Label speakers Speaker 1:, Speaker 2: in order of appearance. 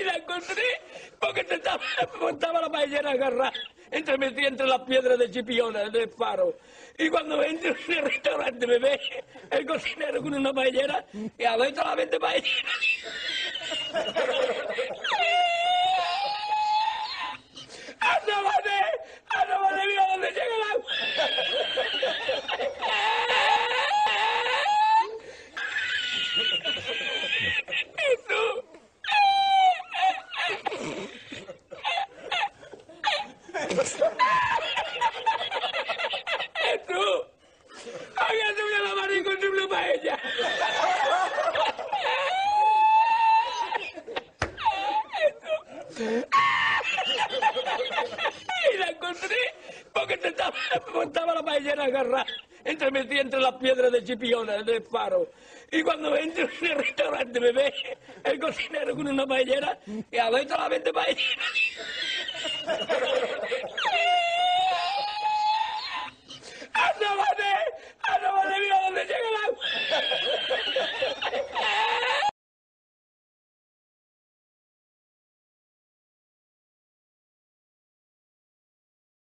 Speaker 1: Y la encontré porque te estaba, estaba la paellera agarrada entre metida entre las piedras de Chipiona, del faro. Y cuando entro en el restaurante me ve el cocinero con una paellera y a ver la vende paellera. Y la encontré porque te estaba, estaba la paellera agarrada entre metida entre las piedras de Chipiona, del faro. Y cuando entro en el restaurante me ve el cocinero con una paellera y a ver la vende paellera.